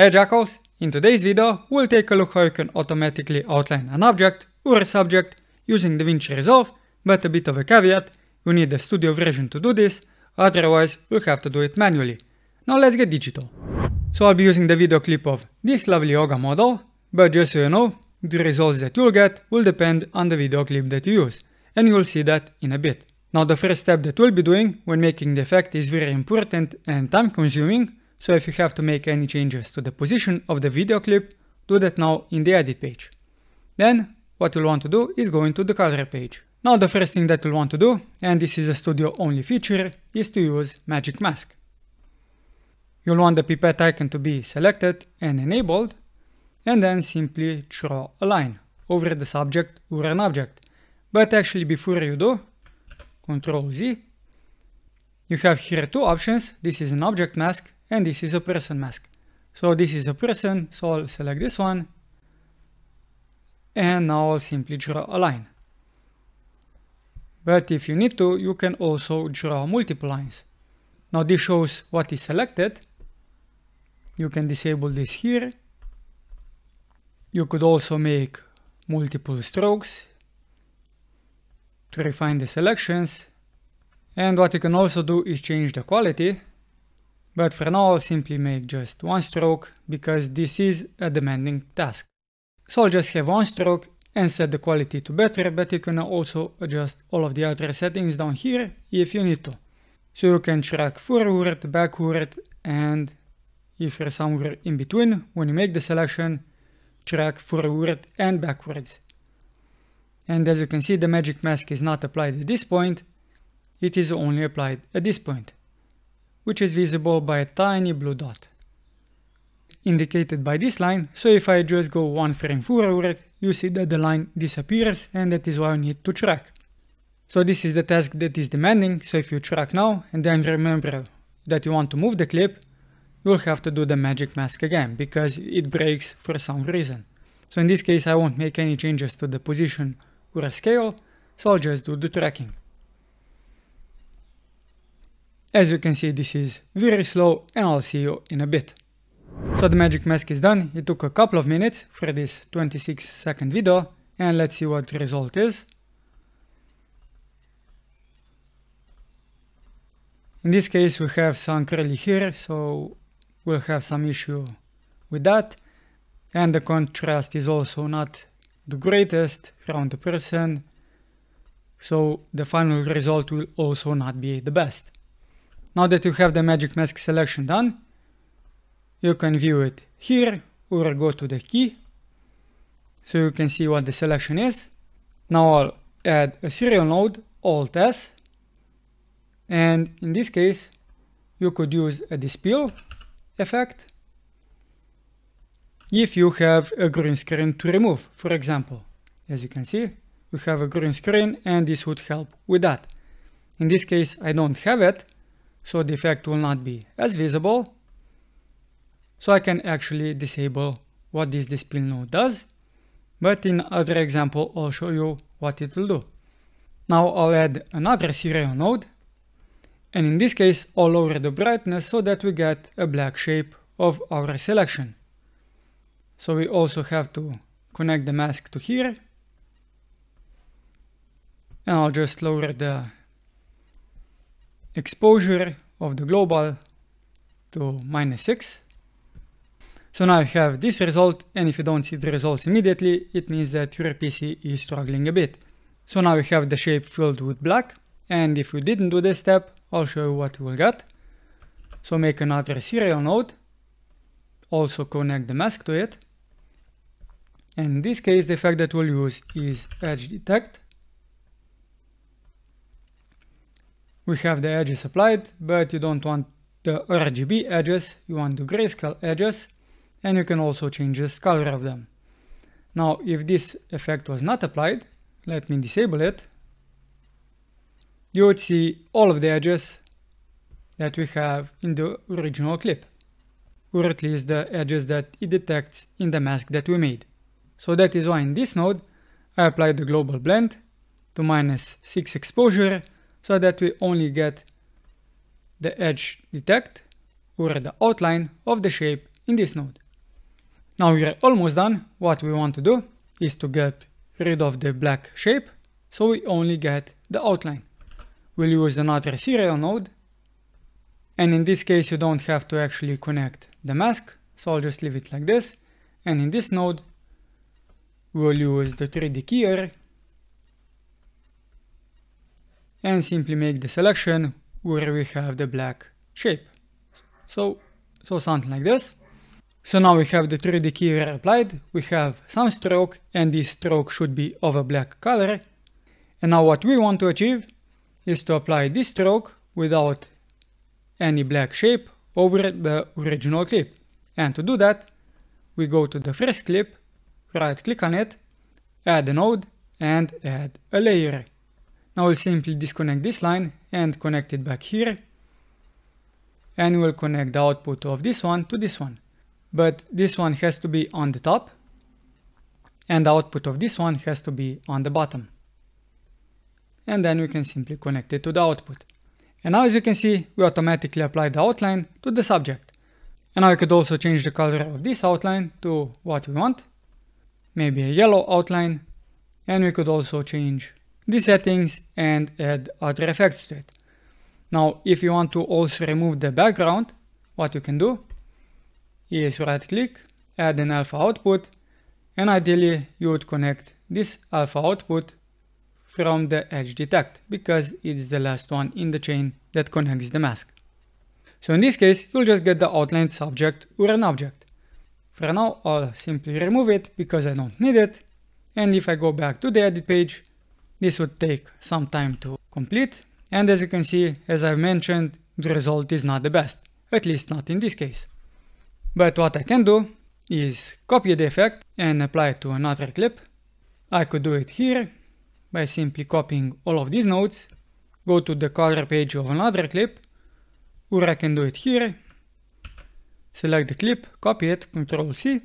Hey Jackals! In today's video, we'll take a look how you can automatically outline an object or a subject using the DaVinci Resolve, but a bit of a caveat, you need the studio version to do this, otherwise you'll have to do it manually. Now let's get digital. So I'll be using the video clip of this lovely yoga model, but just so you know, the results that you'll get will depend on the video clip that you use, and you'll see that in a bit. Now the first step that we'll be doing when making the effect is very important and time consuming, so if you have to make any changes to the position of the video clip, do that now in the edit page. Then what you'll want to do is go into the color page. Now the first thing that you'll want to do, and this is a studio only feature, is to use Magic Mask. You'll want the pipette icon to be selected and enabled, and then simply draw a line over the subject or an object. But actually before you do, Ctrl Z, you have here two options. This is an object mask and this is a person mask. So this is a person, so I'll select this one. And now I'll simply draw a line. But if you need to, you can also draw multiple lines. Now this shows what is selected. You can disable this here. You could also make multiple strokes to refine the selections. And what you can also do is change the quality. But for now I'll simply make just one stroke because this is a demanding task. So I'll just have one stroke and set the quality to better, but you can also adjust all of the other settings down here if you need to. So you can track forward, backward, and if you're somewhere in between, when you make the selection, track forward and backwards. And as you can see, the magic mask is not applied at this point, it is only applied at this point which is visible by a tiny blue dot indicated by this line. So if I just go one frame forward, you see that the line disappears and that is why I need to track. So this is the task that is demanding. So if you track now and then remember that you want to move the clip, you'll have to do the magic mask again because it breaks for some reason. So in this case, I won't make any changes to the position or a scale, so I'll just do the tracking. As you can see, this is very slow and I'll see you in a bit. So the magic mask is done. It took a couple of minutes for this 26 second video and let's see what the result is. In this case we have some curly here, so we'll have some issue with that. And the contrast is also not the greatest around the person, so the final result will also not be the best. Now that you have the magic mask selection done, you can view it here or go to the key so you can see what the selection is. Now I'll add a serial node, Alt S, and in this case you could use a despill effect if you have a green screen to remove, for example. As you can see, we have a green screen and this would help with that. In this case, I don't have it, so the effect will not be as visible. So I can actually disable what this despill node does, but in other example I'll show you what it will do. Now I'll add another serial node, and in this case I'll lower the brightness so that we get a black shape of our selection. So we also have to connect the mask to here, and I'll just lower the exposure of the global to minus 6. So now you have this result and if you don't see the results immediately it means that your PC is struggling a bit. So now we have the shape filled with black and if we didn't do this step I'll show you what we'll get. So make another serial node, also connect the mask to it. And in this case the effect that we'll use is edge detect we have the edges applied, but you don't want the RGB edges, you want the grayscale edges, and you can also change the color of them. Now, if this effect was not applied, let me disable it, you would see all of the edges that we have in the original clip, or at least the edges that it detects in the mask that we made. So that is why in this node, I applied the global blend to minus 6 exposure so that we only get the edge detect or the outline of the shape in this node. Now we're almost done. What we want to do is to get rid of the black shape, so we only get the outline. We'll use another serial node, and in this case you don't have to actually connect the mask, so I'll just leave it like this. And in this node, we'll use the 3D keyer and simply make the selection where we have the black shape. So, so something like this. So now we have the 3D keyer applied, we have some stroke and this stroke should be of a black color. And now what we want to achieve is to apply this stroke without any black shape over the original clip. And to do that, we go to the first clip, right click on it, add a node and add a layer. Now we'll simply disconnect this line and connect it back here. And we'll connect the output of this one to this one. But this one has to be on the top and the output of this one has to be on the bottom. And then we can simply connect it to the output. And now as you can see, we automatically apply the outline to the subject. And now we could also change the color of this outline to what we want. Maybe a yellow outline. And we could also change the settings and add other effects to it. Now, if you want to also remove the background, what you can do is right click, add an alpha output, and ideally you would connect this alpha output from the edge detect because it's the last one in the chain that connects the mask. So in this case, you'll just get the outlined subject or an object. For now, I'll simply remove it because I don't need it. And if I go back to the edit page, this would take some time to complete and as you can see, as I've mentioned, the result is not the best, at least not in this case. But what I can do is copy the effect and apply it to another clip. I could do it here by simply copying all of these nodes, go to the color page of another clip, or I can do it here, select the clip, copy it, Ctrl C,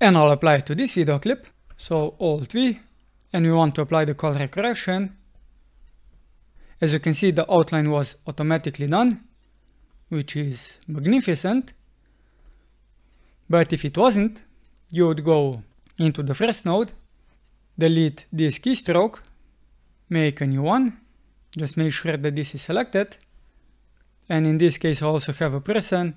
and I'll apply it to this video clip. So Alt V, and we want to apply the color correction. As you can see, the outline was automatically done, which is magnificent. But if it wasn't, you would go into the first node, delete this keystroke, make a new one, just make sure that this is selected. And in this case, I also have a person.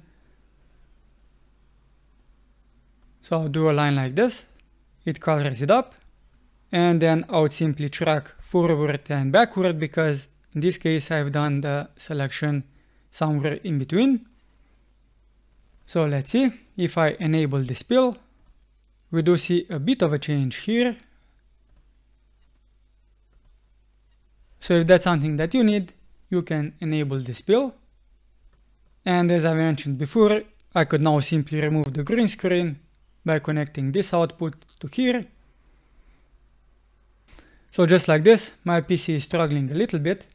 So I'll do a line like this. It colors it up and then I would simply track forward and backward because in this case I've done the selection somewhere in between. So let's see if I enable the spill. We do see a bit of a change here. So if that's something that you need, you can enable the spill. And as I mentioned before, I could now simply remove the green screen by connecting this output to here so just like this, my PC is struggling a little bit.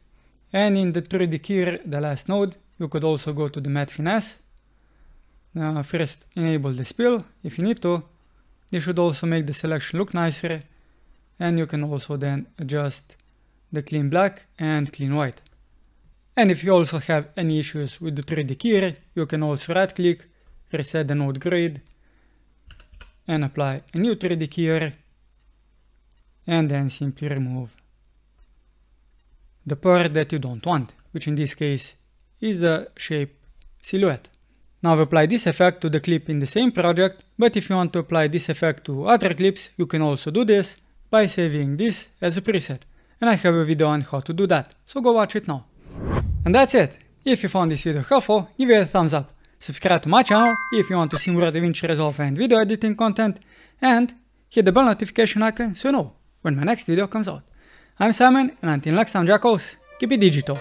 And in the 3D keyer, the last node, you could also go to the matte finesse. Uh, first enable the spill if you need to. This should also make the selection look nicer. And you can also then adjust the clean black and clean white. And if you also have any issues with the 3D keyer, you can also right click, reset the node grade, and apply a new 3D keyer and then simply remove the part that you don't want, which in this case is the shape silhouette. Now apply this effect to the clip in the same project, but if you want to apply this effect to other clips, you can also do this by saving this as a preset. And I have a video on how to do that, so go watch it now. And that's it. If you found this video helpful, give it a thumbs up. Subscribe to my channel if you want to see more DaVinci Resolve and video editing content, and hit the bell notification icon so you know when my next video comes out. I'm Simon, and until next time, Jackals, keep it digital.